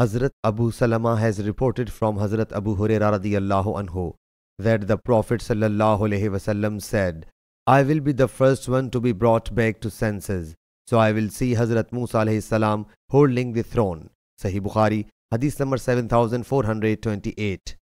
Hazrat Abu Salama has reported from Hazrat Abu Hurairah radiallahu anhu that the Prophet sallallahu alaihi wasallam said, I will be the first one to be brought back to senses. So I will see Hazrat Musa alayhi salam holding the throne. Sahih Bukhari, Hadith number 7428.